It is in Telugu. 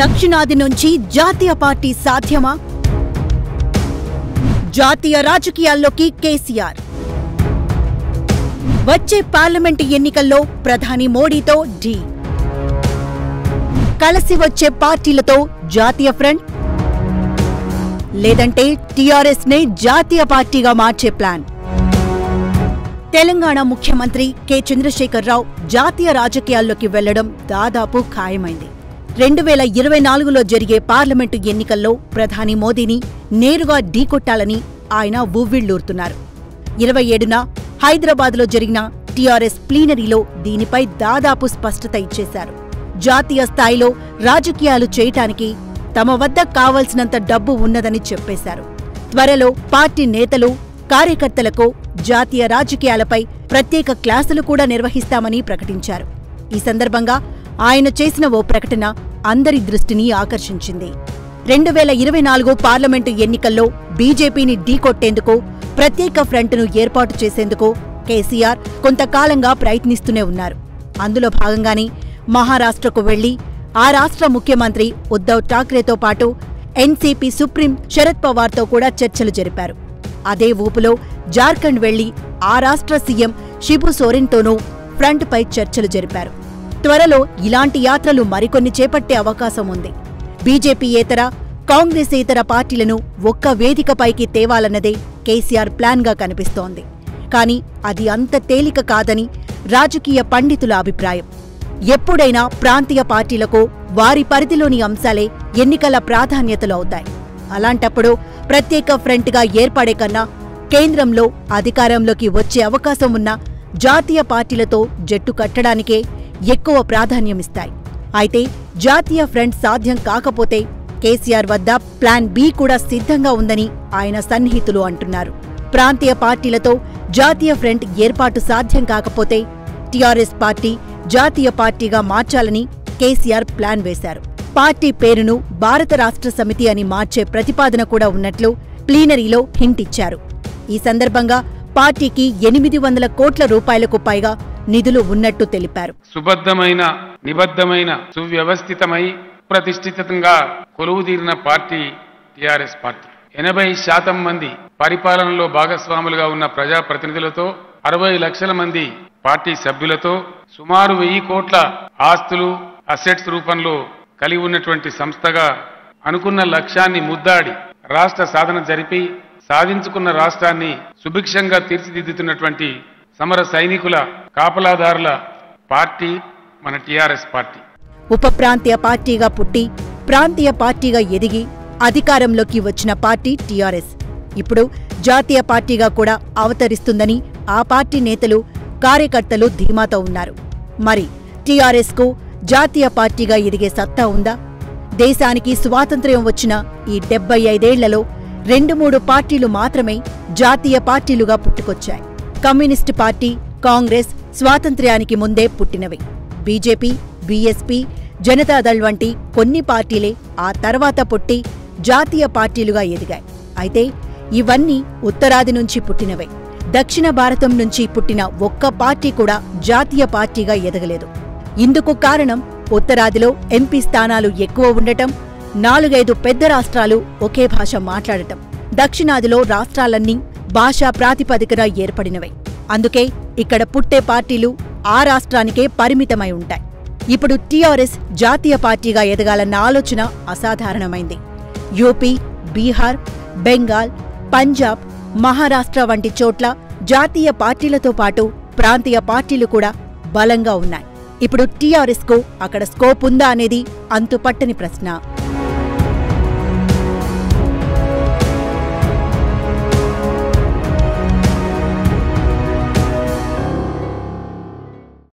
దక్షిణాది నుంచి జాతీయ పార్టీ సాధ్యమా? జాతీయ రాజకీయాల్లోకి కేసీఆర్. వచ్చే పార్లమెంటు ఎన్నికల్లో ప్రధాని మోడీతో ఢీ కలిసి వచ్చే పార్టీలతో జాతీయ ఫ్రంట్. లేదంటే టీఆర్ఎస్ నే జాతీయ పార్టీగా మార్చే ప్లాన్. తెలంగాణ ముఖ్యమంత్రి కె. చంద్రశేఖరరావు జాతీయ రాజకీయాల్లోకి వెళ్ళడం దాదాపు ఖాయమైంది. రెండు వేల ఇరవై నాలుగులో జరిగే పార్లమెంటు ఎన్నికల్లో ప్రధాని మోదీని నేరుగా ఢీకొట్టాలని ఆయన ఉవ్విళ్ళూరుతున్నారు ఇరవై ఏడున హైదరాబాద్లో జరిగిన టీఆర్ఎస్ ప్లీనరీలో దీనిపై దాదాపు స్పష్టత ఇచ్చేశారు. జాతీయ స్థాయిలో రాజకీయాలు చేయటానికి తమ వద్ద కావలసినంత డబ్బు ఉన్నదని చెప్పేశారు. త్వరలో పార్టీ నేతలు కార్యకర్తలకు జాతీయ రాజకీయాలపై ప్రత్యేక క్లాసులు కూడా నిర్వహిస్తామని ప్రకటించారు. ఈ సందర్భంగా ఆయన చేసిన ఓ ప్రకటన అందరి దృష్టిని ఆకర్షించింది. రెండు వేల ఇరవై నాలుగు పార్లమెంటు ఎన్నికల్లో బీజేపీని ఢీకొట్టేందుకు ప్రత్యేక ఫ్రంట్ను ఏర్పాటు చేసేందుకు కేసీఆర్ కొంతకాలంగా ప్రయత్నిస్తూనే ఉన్నారు. అందులో భాగంగానే మహారాష్ట్రకు వెళ్ళి ఆ రాష్ట్ర ముఖ్యమంత్రి ఉద్దవ్ ఠాక్రేతో పాటు ఎన్సీపీ సుప్రీం శరద్ పవార్తో కూడా చర్చలు జరిపారు. అదే ఊపులో జార్ఖండ్ వెళ్ళి ఆ రాష్ట్ర సీఎం షిబు సోరెన్తోనూ ఫ్రంట్పై చర్చలు జరిపారు. త్వరలో ఇలాంటి యాత్రలు మరికొన్ని చేపట్టే అవకాశం ఉంది. బీజేపీయేతర కాంగ్రెసేతర పార్టీలను ఒక్క వేదికపైకి తేవాలన్నదే కేసీఆర్ ప్లాన్గా కనిపిస్తోంది. కానీ అది అంత తేలిక కాదని రాజకీయ పండితుల అభిప్రాయం. ఎప్పుడైనా ప్రాంతీయ పార్టీలకు వారి పరిధిలోని అంశాలే ఎన్నికల ప్రాధాన్యతలు అవుతాయి. అలాంటప్పుడు ప్రత్యేక ఫ్రంట్గా ఏర్పడే కన్నా కేంద్రంలో అధికారంలోకి వచ్చే అవకాశం ఉన్న జాతీయ పార్టీలతో జట్టు కట్టడానికే ఎక్కువ ప్రాధాన్యమిస్తాయి. అయితే జాతీయ ఫ్రంట్ సాధ్యం కాకపోతే కేసీఆర్ వద్ద ప్లాన్ బి కూడా సిద్ధంగా ఉందని ఆయన సన్నిహితులు అంటున్నారు. ప్రాంతీయ పార్టీలతో జాతీయ ఫ్రంట్ ఏర్పాటు సాధ్యం కాకపోతే టీఆర్ఎస్ పార్టీ జాతీయ పార్టీగా మార్చాలని కేసీఆర్ ప్లాన్ వేశారు. పార్టీ పేరును భారత రాష్ట్ర సమితి అని మార్చే ప్రతిపాదన కూడా ఉన్నట్లు ప్లీనరీలో హింటిచ్చారు ఈ సందర్భంగా పార్టీకి ఎనిమిది వందల కోట్ల రూపాయలకు పైగా నిధులు ఉన్నట్టు తెలిపారు. సుబద్ధమైన నిబద్ధమైన సువ్యవస్థితమై ప్రతిష్ఠితంగా కొలువుదీరిన పార్టీ టిఆర్ఎస్ పార్టీ. ఎనభై శాతం మంది పరిపాలనలో భాగస్వాములుగా ఉన్న ప్రజాప్రతినిధులతో అరవై లక్షల మంది పార్టీ సభ్యులతో సుమారు వెయ్యి కోట్ల ఆస్తులు అసెట్స్ రూపంలో కలిగి ఉన్నటువంటి సంస్థగా అనుకున్న లక్ష్యాన్ని ముద్దాడి రాష్ట్ర సాధన జరిపి సాధించుకున్న రాష్ట్రాన్ని సుభిక్షంగా తీర్చిదిద్దుతున్నటువంటి సమర సైనికుల కాపలాదారుల పార్టీ మన టిఆర్ఎస్ పార్టీ. ఉప ప్రాంతీయ పార్టీగా పుట్టి ప్రాంతీయ పార్టీగా ఎదిగి అధికారంలోకి వచ్చిన పార్టీ టీఆర్ఎస్. ఇప్పుడు జాతీయ పార్టీగా కూడా అవతరిస్తుందని ఆ పార్టీ నేతలు కార్యకర్తలు ధీమాతో ఉన్నారు. మరి టీఆర్ఎస్కు జాతీయ పార్టీగా ఎదిగే సత్తా ఉందా? దేశానికి స్వాతంత్ర్యం వచ్చిన ఈ డెబ్బై ఐదేళ్ళలో రెండు మూడు పార్టీలు మాత్రమే జాతీయ పార్టీలుగా పుట్టుకొచ్చాయి. కమ్యూనిస్టు పార్టీ కాంగ్రెస్ స్వాతంత్ర్యానికి ముందే పుట్టినవి. బీజేపీ బీఎస్పీ జనతాదళ్ వంటి కొన్ని పార్టీలే ఆ తర్వాత పుట్టి జాతీయ పార్టీలుగా ఎదిగాయి. అయితే ఇవన్నీ ఉత్తరాది నుంచి పుట్టినవే. దక్షిణ భారతం నుంచి పుట్టిన ఒక్క పార్టీ కూడా జాతీయ పార్టీగా ఎదగలేదు. ఇందుకు కారణం ఉత్తరాదిలో ఎంపీ స్థానాలు ఎక్కువ ఉండటం నాలుగైదు పెద్ద రాష్ట్రాలు ఒకే భాష మాట్లాడటం. దక్షిణాదిలో రాష్ట్రాలన్నీ భాషా ప్రాతిపదికన ఏర్పడినవే. అందుకే ఇక్కడ పుట్టే పార్టీలు ఆ రాష్ట్రానికే పరిమితమై ఉంటాయి. ఇప్పుడు టీఆర్ఎస్ జాతీయ పార్టీగా ఎదగాలన్న ఆలోచన అసాధారణమైంది. యూపీ బీహార్ బెంగాల్ పంజాబ్ మహారాష్ట్ర వంటి చోట్ల జాతీయ పార్టీలతో పాటు ప్రాంతీయ పార్టీలు కూడా బలంగా ఉన్నాయి. ఇప్పుడు టీఆర్ఎస్కు అక్కడ స్కోప్ ఉందా అనేది అంతుపట్టని ప్రశ్న.